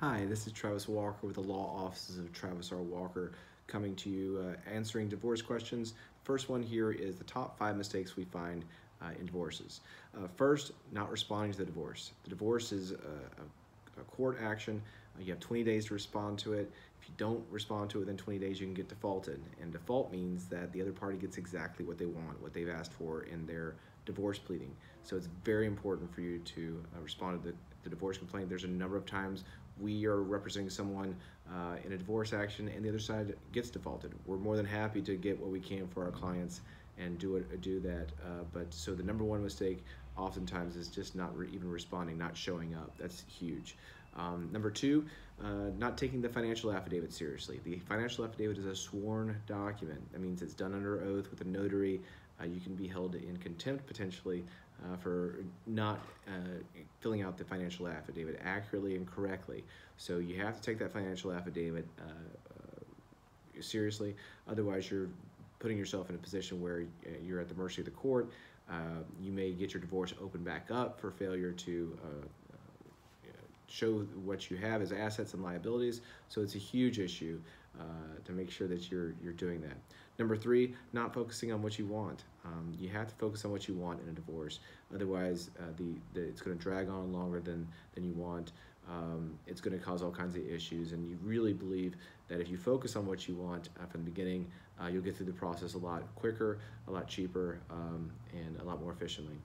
Hi, this is Travis Walker with the Law Offices of Travis R. Walker coming to you uh, answering divorce questions. First one here is the top five mistakes we find uh, in divorces. Uh, first, not responding to the divorce. The divorce is a, a, a court action. Uh, you have 20 days to respond to it. If you don't respond to it within 20 days, you can get defaulted. And default means that the other party gets exactly what they want, what they've asked for in their divorce pleading. So it's very important for you to uh, respond to the, the divorce complaint. There's a number of times we are representing someone uh, in a divorce action and the other side gets defaulted. We're more than happy to get what we can for our clients and do it, do that. Uh, but so the number one mistake oftentimes is just not re even responding, not showing up. That's huge. Um, number two, uh, not taking the financial affidavit seriously. The financial affidavit is a sworn document. That means it's done under oath with a notary. Uh, you can be held in contempt potentially uh, for not uh, filling out the financial affidavit accurately and correctly. So you have to take that financial affidavit uh, uh, seriously. Otherwise, you're putting yourself in a position where you're at the mercy of the court. you may get your divorce opened back up for failure to show what you have as assets and liabilities. So it's a huge issue uh, to make sure that you're you're doing that. Number three, not focusing on what you want. Um, you have to focus on what you want in a divorce. Otherwise, uh, the, the, it's going to drag on longer than than you want. Um, it's going to cause all kinds of issues, and you really believe that if you focus on what you want uh, from the beginning, uh, you'll get through the process a lot quicker, a lot cheaper, um, and a lot more efficiently.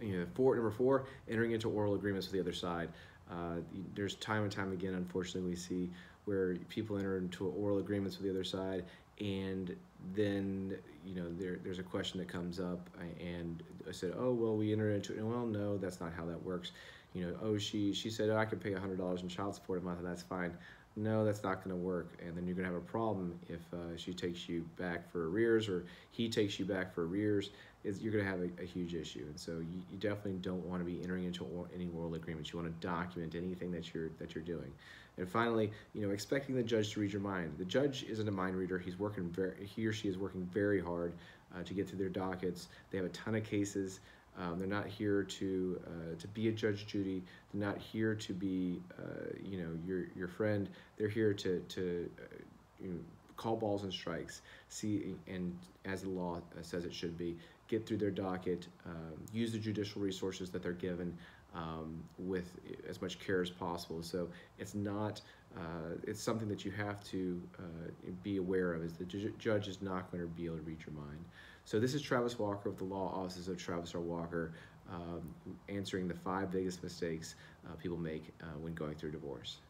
You know, four, number four, entering into oral agreements with the other side. Uh, there's time and time again, unfortunately, we see where people enter into oral agreements with the other side, and then you know there, there's a question that comes up, and I said, oh well, we entered into it. well, no, that's not how that works. You know, oh she she said, oh, I can pay hundred dollars in child support a month, and that's fine. No, that's not going to work, and then you're going to have a problem if uh, she takes you back for arrears or he takes you back for arrears is you're going to have a, a, huge issue. And so you, you definitely don't want to be entering into or, any oral agreements. You want to document anything that you're that you're doing. And finally, you know, expecting the judge to read your mind. The judge isn't a mind reader. He's working very he or she is working very hard uh, to get through their dockets. They have a ton of cases. Um, they're not here to uh, to be a Judge Judy. They're not here to be uh, you know your your friend. They're here to to uh, you know, call balls and strikes, see, and as the law says it should be, get through their docket, um, use the judicial resources that they're given um, with as much care as possible. So it's not, uh, it's something that you have to uh, be aware of is the ju judge is not going to be able to read your mind. So this is Travis Walker of the Law Offices of Travis R. Walker um, answering the five biggest mistakes uh, people make uh, when going through divorce.